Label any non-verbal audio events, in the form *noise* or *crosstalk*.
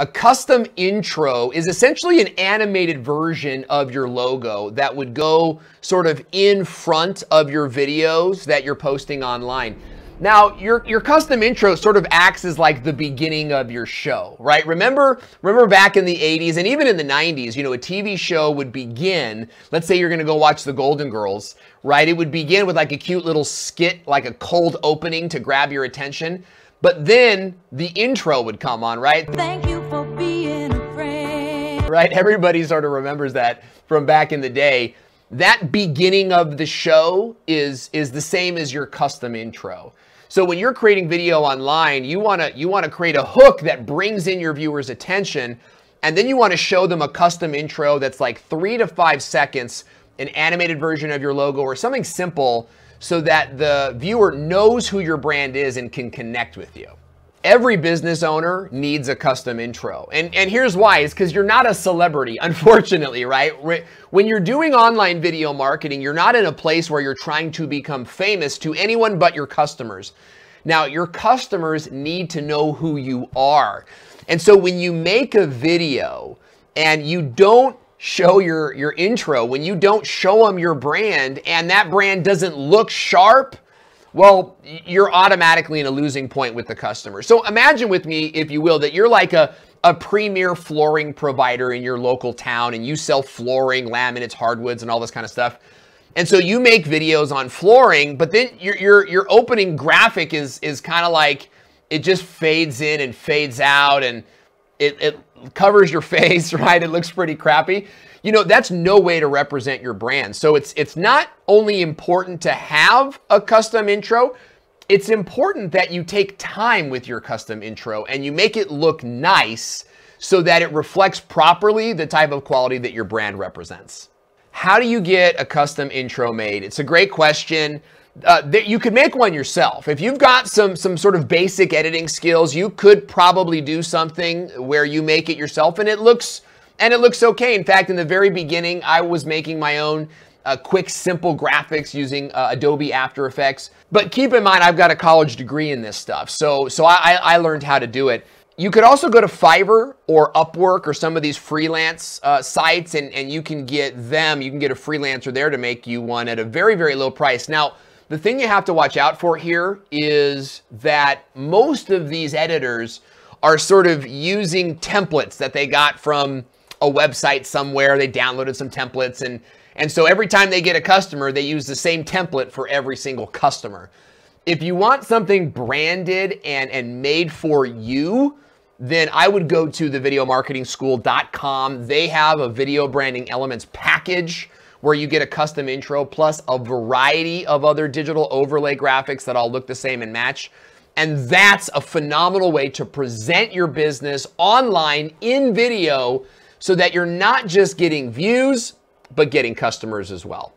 A custom intro is essentially an animated version of your logo that would go sort of in front of your videos that you're posting online. Now, your, your custom intro sort of acts as like the beginning of your show, right? Remember, remember back in the 80s and even in the 90s, you know, a TV show would begin, let's say you're gonna go watch the Golden Girls, right? It would begin with like a cute little skit, like a cold opening to grab your attention. But then the intro would come on, right? Thank you Right? Everybody sort of remembers that from back in the day. That beginning of the show is is the same as your custom intro. So when you're creating video online, you want to you want to create a hook that brings in your viewers' attention and then you want to show them a custom intro that's like 3 to 5 seconds, an animated version of your logo or something simple so that the viewer knows who your brand is and can connect with you. Every business owner needs a custom intro. And, and here's why, it's because you're not a celebrity, *laughs* unfortunately, right? When you're doing online video marketing, you're not in a place where you're trying to become famous to anyone but your customers. Now, your customers need to know who you are. And so when you make a video and you don't show your, your intro, when you don't show them your brand and that brand doesn't look sharp, well, you're automatically in a losing point with the customer. So imagine with me, if you will, that you're like a, a premier flooring provider in your local town and you sell flooring, laminates, hardwoods, and all this kind of stuff. And so you make videos on flooring, but then your, your, your opening graphic is, is kind of like, it just fades in and fades out and it, it covers your *laughs* face, right? It looks pretty crappy. You know, that's no way to represent your brand. So it's it's not only important to have a custom intro, it's important that you take time with your custom intro and you make it look nice so that it reflects properly the type of quality that your brand represents. How do you get a custom intro made? It's a great question uh, that you could make one yourself. If you've got some some sort of basic editing skills, you could probably do something where you make it yourself and it looks and it looks okay. In fact, in the very beginning, I was making my own uh, quick, simple graphics using uh, Adobe After Effects. But keep in mind, I've got a college degree in this stuff, so so I, I learned how to do it. You could also go to Fiverr or Upwork or some of these freelance uh, sites, and, and you can get them, you can get a freelancer there to make you one at a very, very low price. Now, the thing you have to watch out for here is that most of these editors are sort of using templates that they got from a website somewhere. They downloaded some templates and and so every time they get a customer, they use the same template for every single customer. If you want something branded and, and made for you, then I would go to the videomarketingschool.com. They have a video branding elements package where you get a custom intro plus a variety of other digital overlay graphics that all look the same and match. And that's a phenomenal way to present your business online in video so that you're not just getting views, but getting customers as well.